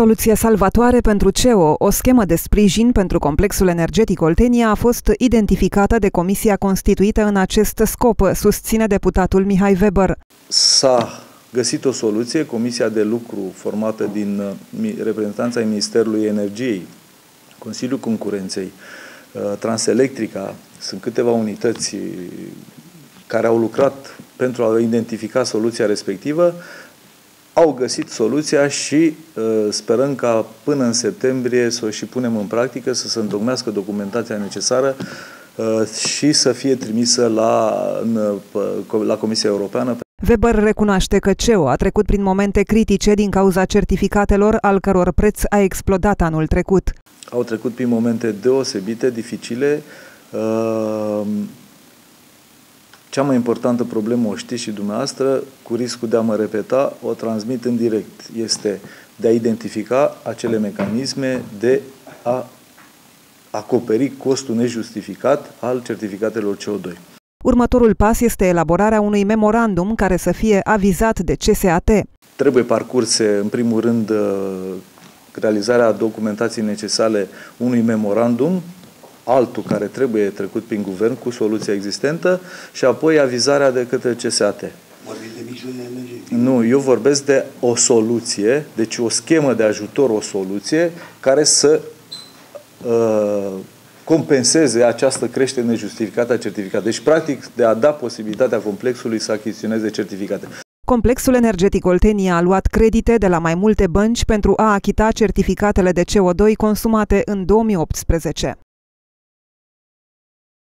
soluție salvatoare pentru CEO, o schemă de sprijin pentru complexul energetic Oltenia a fost identificată de comisia constituită în acest scop, susține deputatul Mihai Weber. S-a găsit o soluție, comisia de lucru formată din uh, reprezentanța Ministerului Energiei, Consiliul Concurenței, uh, Transelectrica, sunt câteva unități care au lucrat pentru a identifica soluția respectivă, au găsit soluția și uh, sperăm ca până în septembrie să o și punem în practică, să se întocmească documentația necesară uh, și să fie trimisă la, uh, la Comisia Europeană. Weber recunoaște că CEO a trecut prin momente critice din cauza certificatelor, al căror preț a explodat anul trecut. Au trecut prin momente deosebite, dificile, cea mai importantă problemă, o știți și dumneavoastră, cu riscul de a mă repeta, o transmit în direct. Este de a identifica acele mecanisme de a acoperi costul nejustificat al certificatelor CO2. Următorul pas este elaborarea unui memorandum care să fie avizat de CSAT. Trebuie parcurse, în primul rând, realizarea documentației necesare unui memorandum altul care trebuie trecut prin guvern cu soluția existentă și apoi avizarea de către CSAT. Nu, eu vorbesc de o soluție, deci o schemă de ajutor, o soluție care să uh, compenseze această creștere nejustificată a certificatului. Deci, practic, de a da posibilitatea complexului să achiziționeze certificate. Complexul energetic Oltenia a luat credite de la mai multe bănci pentru a achita certificatele de CO2 consumate în 2018.